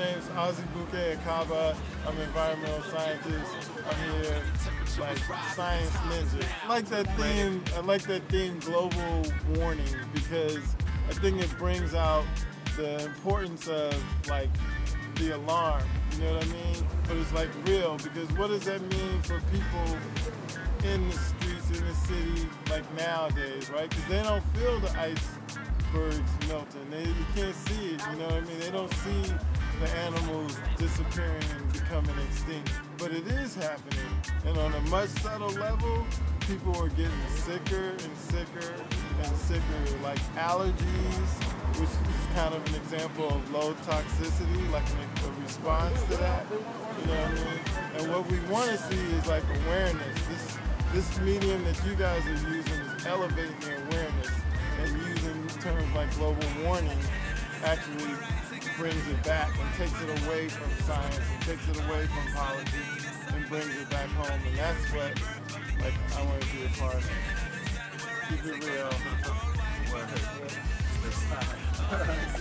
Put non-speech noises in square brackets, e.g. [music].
name is Azibuike Akaba. I'm an environmental scientist. I'm here like science ninja. I like that theme. I like that theme, global warning, because I think it brings out the importance of like the alarm. You know what I mean? But it's like real because what does that mean for people in the streets in the city like nowadays, right? Because they don't feel the icebergs melting. They you can't see it. You know what I mean? They don't see the animals disappearing and becoming extinct. But it is happening, and on a much subtle level, people are getting sicker and sicker and sicker, like allergies, which is kind of an example of low toxicity, like a, response to that. You know what I mean? And what we want to see is like awareness. This this medium that you guys are using is elevating the awareness and using terms like global warning actually brings it back and takes it away from science and takes it away from politics and brings it back home. And that's what like I want to be a part of. Keep it real. [laughs] [laughs]